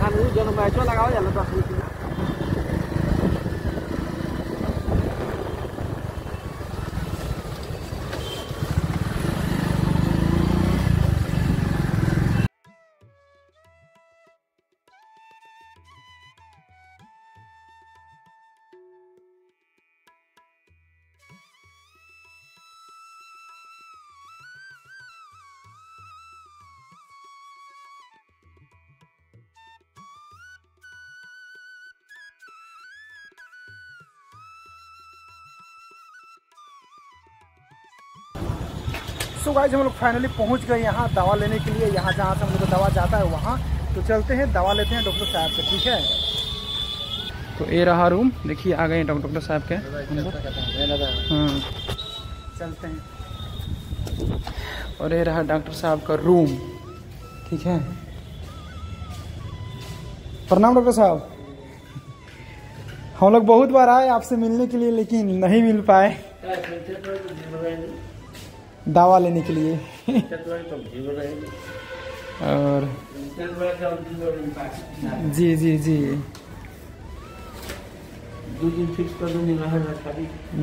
ನಾನು ಜನ ಚೋಲಾಗ ಯಾವ ಎಲ್ಲ सो गाइज़ हम लोग फाइनली पहुँच गए यहाँ दवा लेने के लिए। यहाँ जहाँ से हम लोग को दवा जाता है वहाँ। तो चलते हैं दवा लेते हैं डॉक्टर साहब से ठीक है? तो ये रहा रूम देखिए आ गए हैं डॉक्टर साहब के हाँ? चलते हैं। और ये रहा डॉक्टर साहब का रूम ठीक है? प्रणाम डॉक्टर साहब। हम लोग बहुत बार आए आपसे मिलने के लिए लेकिन नहीं मिल पाए। दवा लेने के लिए। और जी जी जी। दो दिन फिक्स कर दूँगी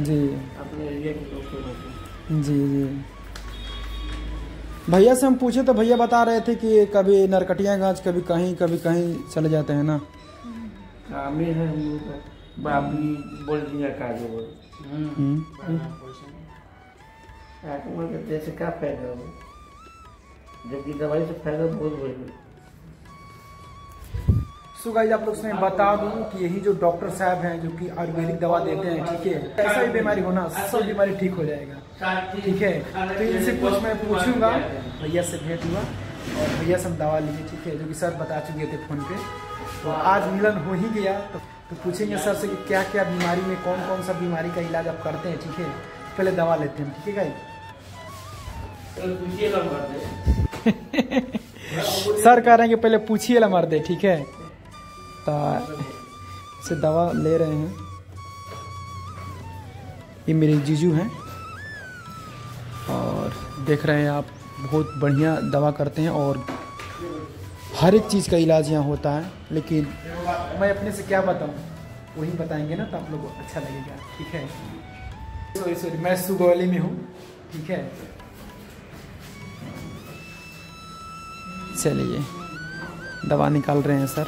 जी। जी जी। भैया से हम पूछे तो भैया बता रहे थे कि कभी नरकटियागंज कभी कहीं कभी कहीं चले जाते हैं ना? काम है हम लोग बाबी बोल दिया का जो बोल। हम्म। आत्मा के क्या फ़ायदा जबकि दवाई से फ़ायदा बहुत सो गाइस आप लोग से बता दूँ कि यही जो डॉक्टर साहब हैं जो कि आयुर्वेदिक दवा देते हैं ठीक है? ऐसा भी बीमारी होना सब बीमारी ठीक हो जाएगा। ठीक है? तो इनसे कुछ मैं पूछूँगा। भैया से भेंट हुआ और भैया से हम दवा लीजिए ठीक है? जो कि सर बता चुके थे फ़ोन पे। तो आज मिलन हो ही गया तो, तो पूछेंगे सर से कि क्या क्या बीमारी में कौन कौन सा बीमारी का इलाज आप करते हैं ठीक है? पहले दवा लेते हैं ठीक है दे सर कह रहे हैं कि पहले पूछिए ला मर दे ठीक है? तो से दवा ले रहे हैं। ये मेरे जीजू हैं। और देख रहे हैं आप बहुत बढ़िया दवा करते हैं और हर एक चीज़ का इलाज यहाँ होता है। लेकिन मैं अपने से क्या बताऊँ? वही बताएँगे ना तो आप लोग को अच्छा लगेगा ठीक है? सॉरी सॉरी मैं सुगौली में हूँ ठीक है? चलिए दवा निकाल रहे हैं सर।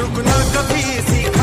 रुकना कभी सी